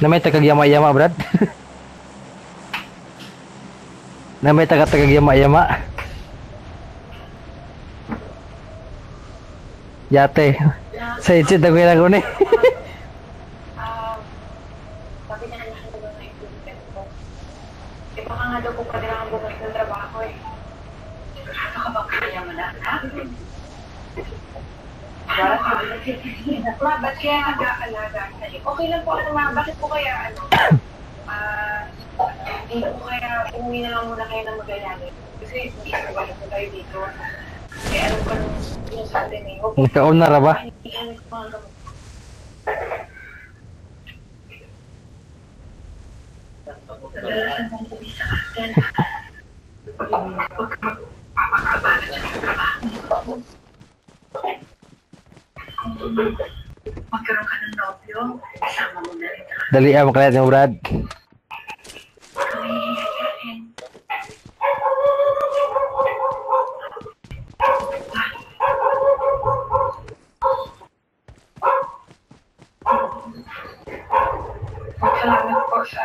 Na may tagagyama-yama, Brad. na may taga-tagagyama-yama. Yate. Sa itsit na ko ni. Ah, sabi niya na ano na improvement ko. Eh baka nga daw po kailangan bumalik ng trabaho eh. Sigurado ka ba kaya mo na? Ha? Ma, ba't kaya nag-aalaga sa'yo? Okay lang po ano ma, bakit po kaya ano? Ah, hindi po kaya umuwi na lang muna kayo ng Magallanes. Kasi hindi ko balik po tayo dito. Eh ano pa nung yung sa atin eh. Huwag po Nakauna ra ba? Ano yung mga gamot Kadalasan mong uwi sa atin. Huwag ka magpapakabala sa trabaho. Kung magkaroon ka ng nobyo, isama mo na rin sa Dali ang makalayat mo, Brad. kami. Salamat po sa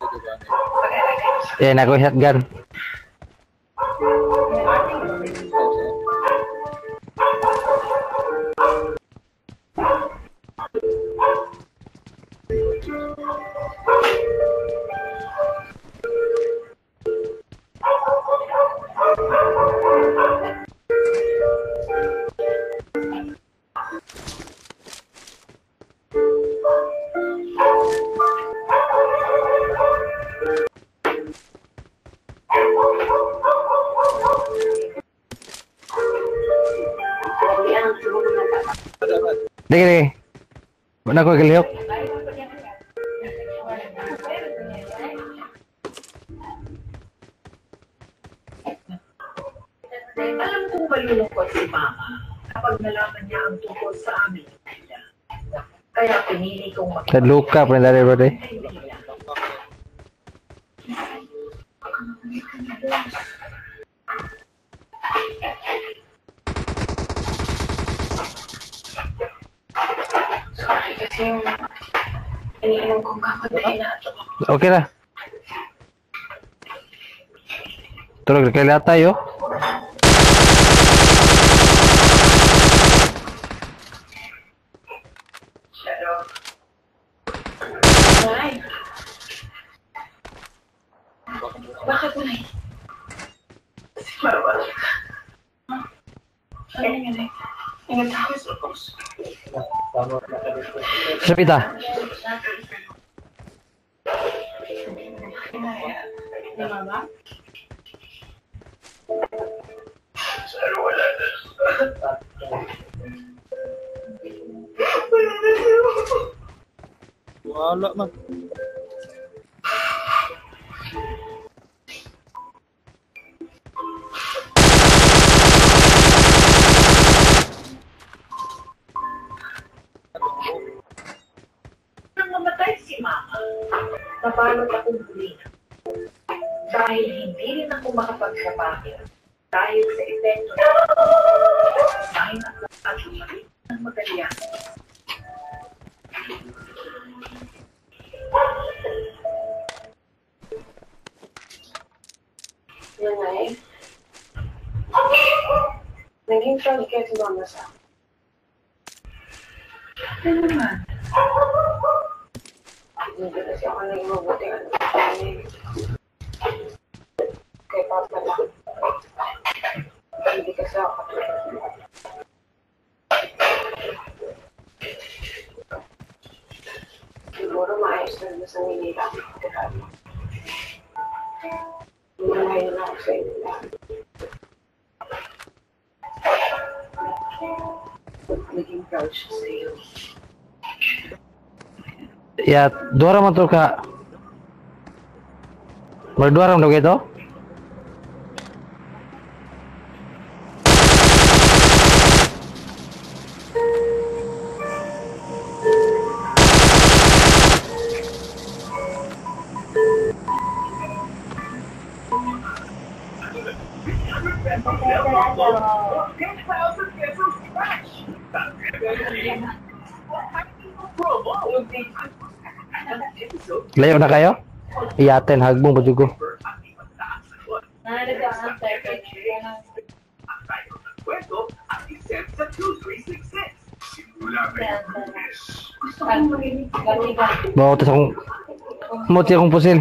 pag-alagay mo sa Yan ako shotgun. Dili, dili. Wala ko galihok. Alam kong malulungkot si Mama kapag nalaman niya ang tungkol sa amin. Kaya pinili kong mag- Sa luka pa nila, Brad. Yung iniinom kong kakot na ito. Okay na. Tulog kay lahat tayo. Shadow. Nay. Bakit, Nay? Si Mama. Ano nga, Nay? Ingat ako sa puso. Ni Mama? Wala man. Napalot akong bulina. Dahil hindi rin ako makapagtrabaho dahil sa epekto dahil ako at lumalik ng magalyan. Nanay? Naging kayo si Mama sa Ano naman? Hindi kasi ako naging mabuting ano sa kanya. Kay Papa lang. Hindi kasi ako. Siguro maayos na na sa Manila. Malayo na ako sa lahat. Naging proud siya sa. Ya, dua orang atau kak? Berdua orang dong itu? Layo na kayo? Iyaten, hagbong ba ko? Nalagantay ka. Gati-gati. Bawa tas akong... Moti akong pusil.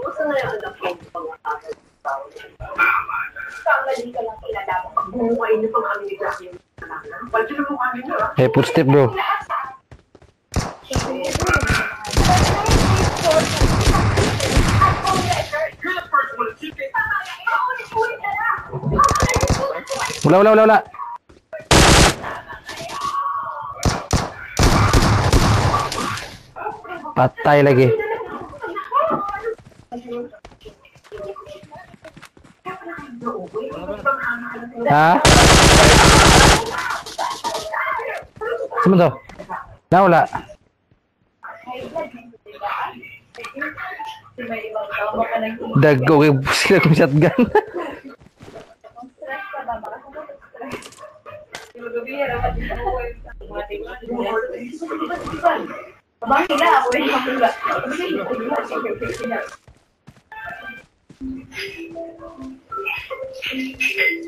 Gusto Hey, footstep bro. Wala, wala, wala, wala. Patay lagi. Ha? Saan to? Nawala. Dago kay sila kong shotgun. Stress ka ba?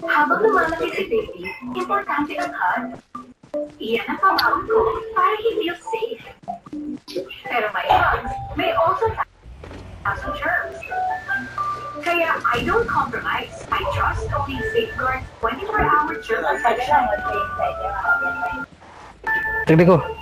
Habang lumalaki si baby, importante ang hug. Iyan ang pamawag ko para he feels safe. Pero may hugs may also have some germs. Kaya I don't compromise. I trust only safeguard 24-hour germ mag-stay. Tignan ko.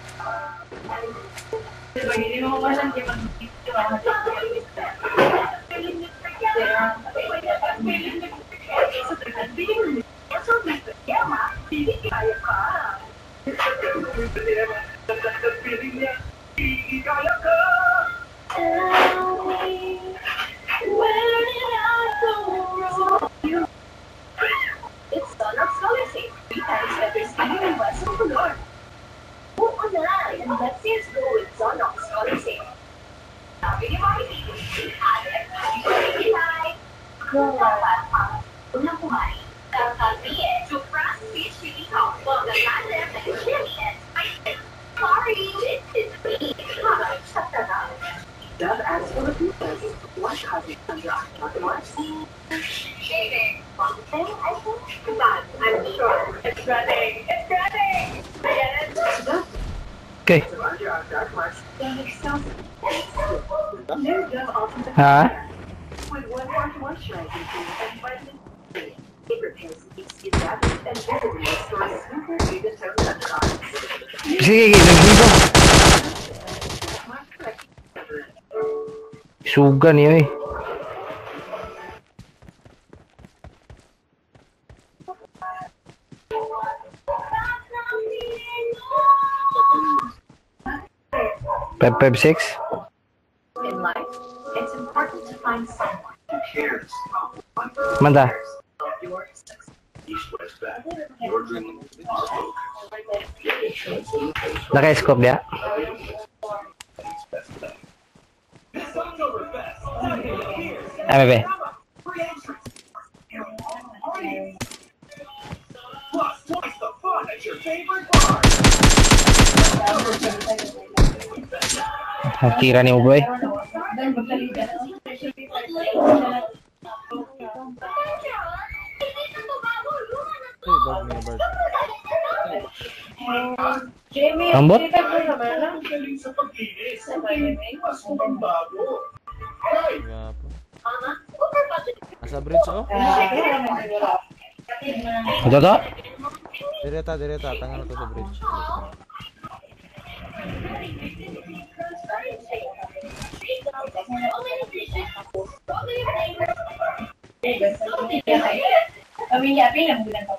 It's son of Solace. Lord. and buses go its on Oxford Saint. Kunakumari, Kakamiye, Chupra, Fishini, Hopper, Galatem, and Shimien. Sorry, it is me, Shatana. Does as for the pupils, what has it done to us? Shading. Something, I think? That, I'm sure. It's running. Hah? Sige, gini, dong. Suga nih, weh. Pep Pep 6 Manda. Udah scope dia. MPP. Kira nih oh boy. Ambot? kita ko naman lang. Sa Miami. Asa bridge oh? Ito to? Direta, direta. Tangan na to sa bridge. Only Pamilya, pinambulan pa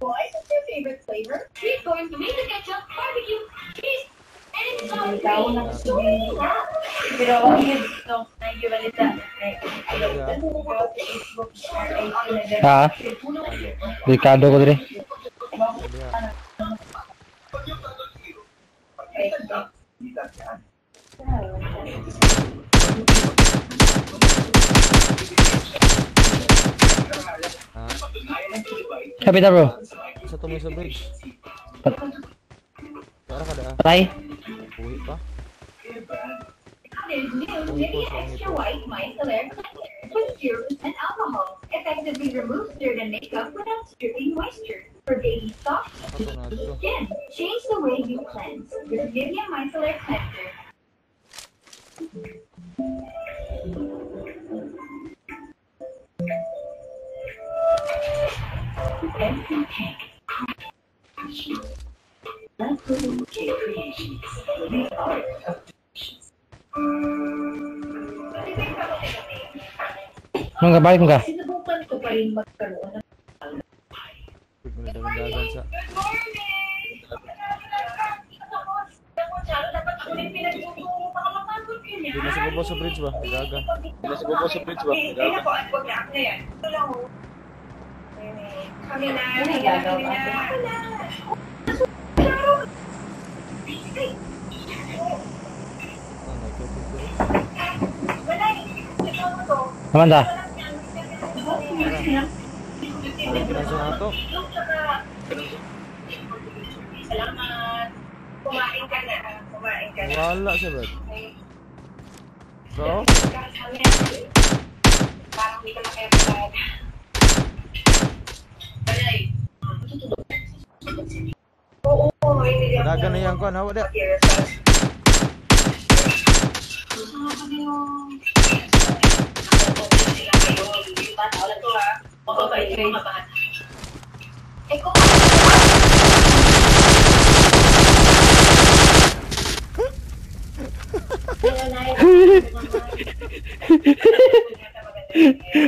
po. What's your favorite flavor? Sweet corn, tomato ketchup, barbecue, cheese, and it's all Ikaw na green. Pero oh, ako yun, no, nag-iwalita. Ha? Ricardo ko dire. Ha? Ah. Kapita bro. Sa tumoy sa bridge. Para ka da. patay. Uwi pa. Extra White Micellar with zero percent alcohol. Effectively removes dirt and makeup without stripping moisture. For daily soft Ako na dito. skin, change the way you cleanse with Nivea Micellar Cleanser. Nung kabalik mo ka. Sinubukan ko pa rin magkaroon ng Pag mo na dagan sa. Hindi na sa baba sa bridge ba? Dagan. Nasa baba sa bridge ba? Eh, nako, at wag na. Ano yan? Ito lang, oh. Kami na, kami na, kami na. Ano. Amanda. Salamat. Kumain ka na. Kumain ka na. Wala siya Brad. Bro? Parang hindi ka makayapag. Ako. Dagan na yan ko. Ano? Wala. Eh, kung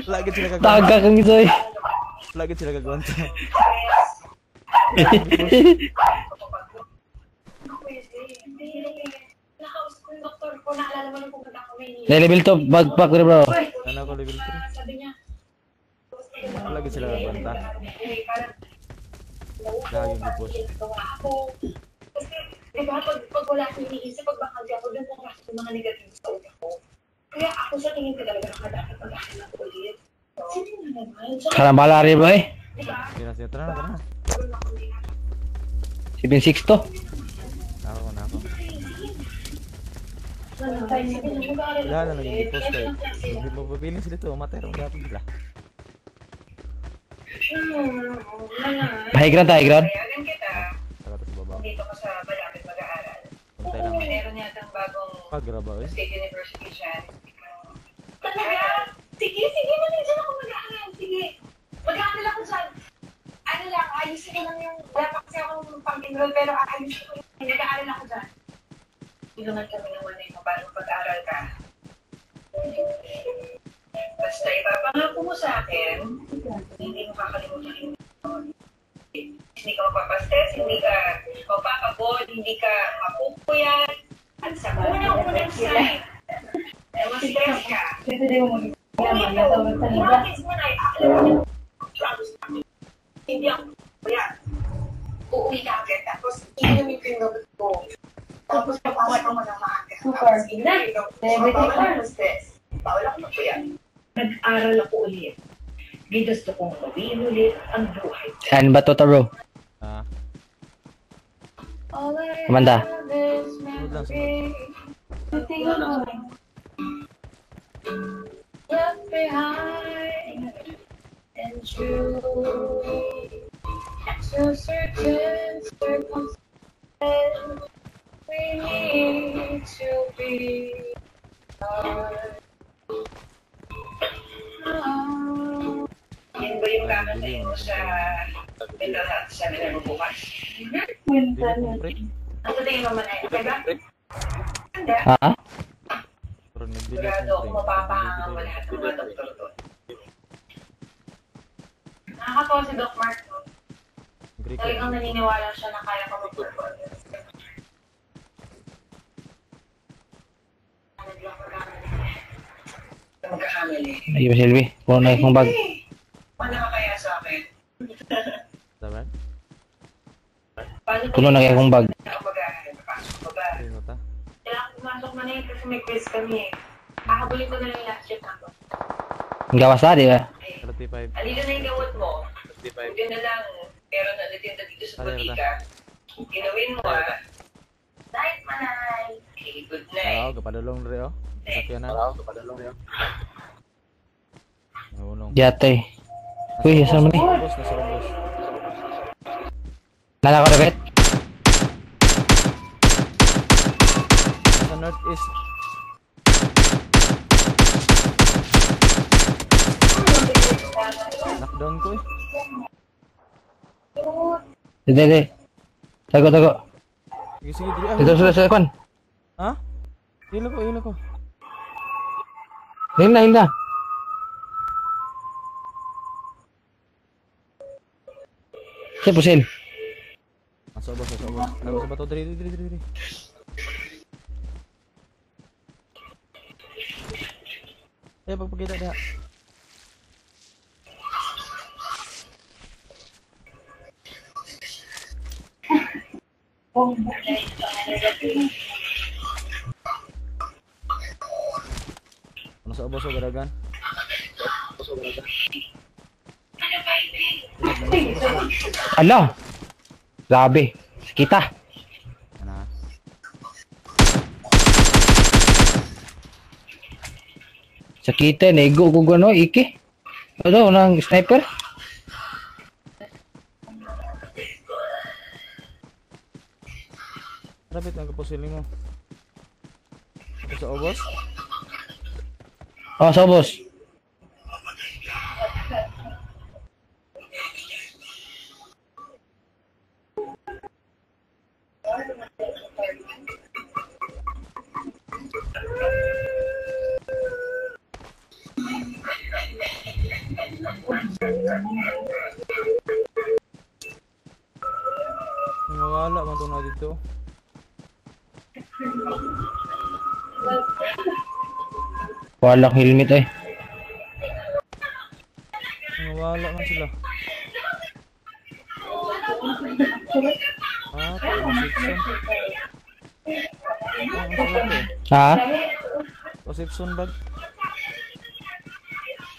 Lagi sila kagawanta. Taga kang ito eh. Lagi sila kagawanta. Nakausap ko yung doktor ko, naalala mo nung pumunta ko may Na level to bagpak dire bro. Ano ako level 3? Sabi niya, Lagi sila eh, parang Lagi yung ako. Kasi, di ba, pag, pag wala akong iniisip, pag baka di ako, doon pumasok yung mga negative sa utak ko. Kaya ako sa tingin ko talaga nakadapat pag-akin ako ulit. Sino na naman? Rin eh. ba? Sige na siya. Tara na, tara na. Doon ako din. 76 to. Ako na ako. Tayo, sige, Wala ako na naging dipos kayo. Lang Hindi mo papiling sila ito. Matay rin dapat nila. Wala na. High ground tayo, high ground. Saka ito sa baba. Dito ka sa malapit mag-aaral. Pantay lang. Meron yatang bagong Pag-graba eh. State University dyan. Talaga? Sige, sige, nandiyan ako mag-aaral. Sige. Mag-aaral ako dyan. Ano lang, ayusin ko lang yung... Wala pa kasi akong pang-enroll, pero aayusin ko yung... Nag-aaral ako dyan. Tulungan kami ng one mo para mag-aaral ka. Basta ipapangako mo sa akin, hindi mo kakalimutan yung hindi ka mapapastes, hindi ka mapapagod, hindi ka mapupuyat. At sa unang-unang sign, na ma-stress ka, di mo. Practice mo na, kami. Hindi ako, kaya, uuwi ka agad, tapos iinumin ko yung gamot ko. Tapos papasok mo ng maaga. Tapos inumin ko. Everything Bawal ako magpuyat. Nag-aral ako ulit. Di gusto kong gawin ulit ang buhay. Saan ba to bro? Ah. Nothing left behind and true. So certain circumstance we need to be apart. Yung kakatayin mo sa mental health seminar mo bukas? Hindi mo break. Ano tingin ay? Diba? Ha? Pero yung ako lahat ng mga doktor doon. Nakakatawa si Doc Mark. Talagang naniniwala siya na kaya ka mag-perform. Ay, ba Silvi? Puno na akong bag. Paano ka kaya sa akin? Dapat? Paano Puno na akong bag. Ako mag-aaral. Papasok ko ba? Okay, mata. Kailangan pumasok na yun kasi may quiz kami eh. Kakabulin ko na lang yung last check ako. Ang gawas na, di ba? 35. Andito na yung gamot mo. 35. Buti na lang. Pero na natinda dito sa Ano yun, botika. Ginawin mo ah. Night, manay. Okay, good night. Oo, kapadulong rin oh. Sakyanan. Oo, kapadulong rin oh. Yatay. Uy, asa mo ni? Na. Nala ko rebet. Sa northeast. Knockdown ko eh. Dede, dede. Tago, tago. Sige, sige, ah. Dito, sudah, sudah, kwan. Ha? Hila ko, hila ko. Hinda, hinda. Siya pusil. Masuk ubos, masuk ubos. Nago sa bato, diri, diri, diri, diri. Eh, pagpakita dia. Ano sa ubos o garagan? Ala. Grabe. Kita. Ano? Sakita, nego ko gano, iki. Ano, nang sniper? Rapit ang kapusilin mo. Sa ubos? Oh, so boss. Walang helmet eh. Nawala man sila. Ah. Ha? Posipson bag.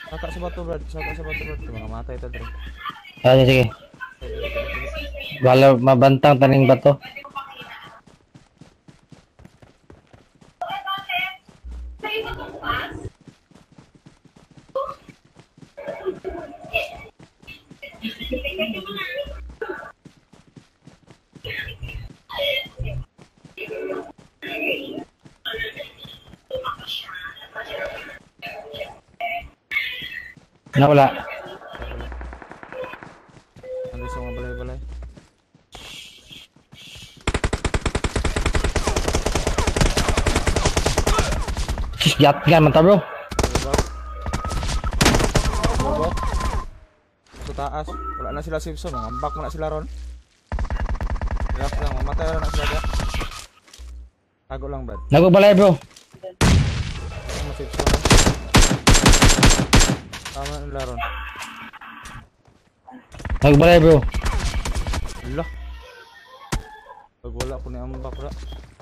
Saka sa bato, Brad. Saka sa bato, Brad. Mga matay ito, Brad. Ah, sige. Wala mabantang taning bato. Ano wala? Ano sa mga balay-balay? Sis, gat gan man ta bro. Bubok. Bubok. Sa taas. Wala na sila Simpson. Ngambak mo na sila ron. Relax lang. Mamatay na sila dyan. Tago lang, Brad. Nagbalay bro. Tama nila ron. Nagbalay bro. Ala. Pag wala ko ni ambak, ra.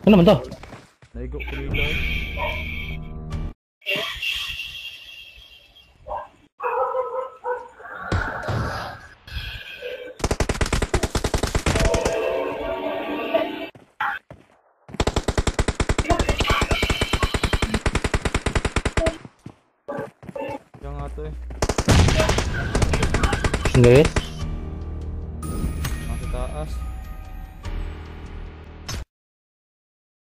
Ano man to? Naigo ko nila người